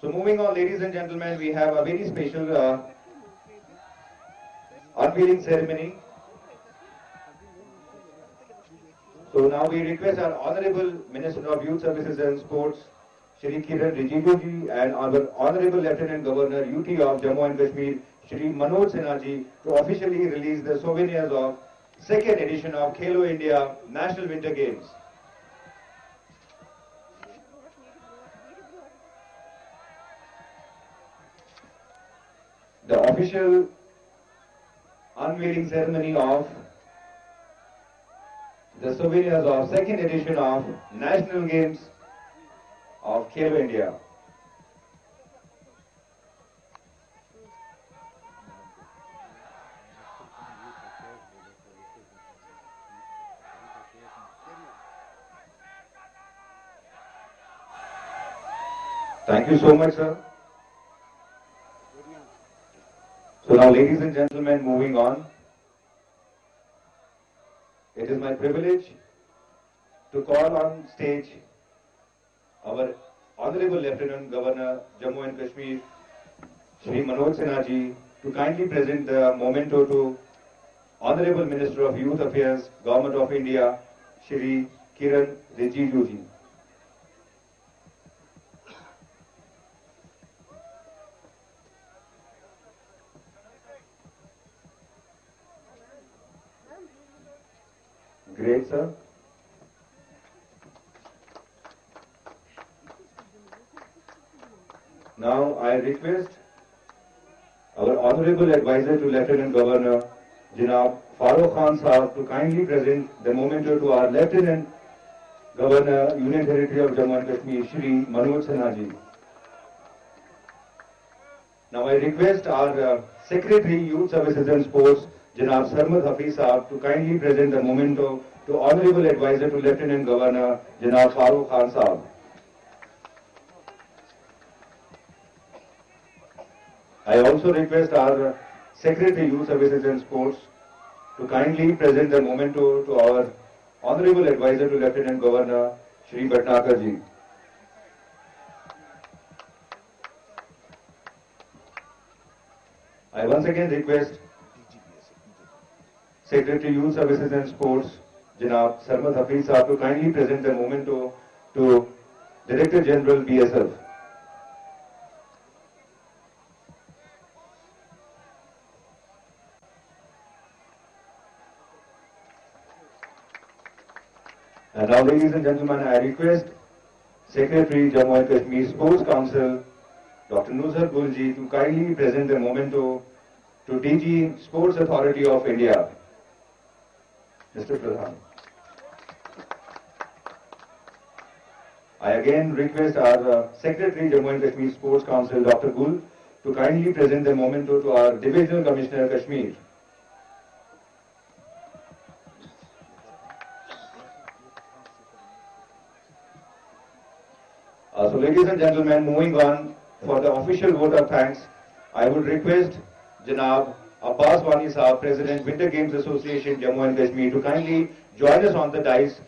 So moving on, ladies and gentlemen, we have a very special uh, unveiling ceremony. So now we request our Honorable Minister of Youth Services and Sports, Shri Kiran Rijiju ji, and our Honorable Lieutenant Governor UT of Jammu and Kashmir, Shri Manoj Sinha ji, to officially release the souvenirs of second edition of Khelo India National Winter Games. Official unveiling ceremony of the souvenirs of second edition of National Games of Khelo India. Thank you so much, sir. So now, ladies and gentlemen, moving on. It is my privilege to call on stage our Honorable Lieutenant Governor Jammu and Kashmir, Shri Manoj Sinha ji, to kindly present the memento to Honorable Minister of Youth Affairs, Government of India, Shri Kiran Rijiju ji. Great, sir. Now I request our Honorable Advisor to Lieutenant Governor, Janab Farooq Khan Sahab, to kindly present the memento to our Lieutenant Governor, Union Territory of Jammu and Kashmir, Shri Manoj Sinha ji. Now I request our uh, Secretary, Youth Services and Sports, Janab Sarmad Hafiz Saab, to kindly present the memento to Honorable Advisor to Lieutenant Governor, Janab Farooq Khan Saab. I also request our Secretary, Youth Services and Sports, to kindly present the memento to our Honorable Advisor to Lieutenant Governor, Shri Bhatnagar ji. I once again request Secretary Youth Services and Sports, Janab Sarmad Hafiz Saab to kindly present the memento to Director General BSF. And now, ladies and gentlemen, I request Secretary Jammu and Kashmir Sports Council, Dr. Nuzhar Gulji, to kindly present the memento to DG Sports Authority of India. Mr. Pradhan. I again request our uh, Secretary Jammu and Kashmir Sports Council, Dr. Gul, to kindly present the memento to our Divisional Commissioner Kashmir. Uh, so ladies and gentlemen, moving on for the official vote of thanks, I would request Janab Abbas Wani Saab, President Winter Games Association Jammu and Kashmir to kindly join us on the dais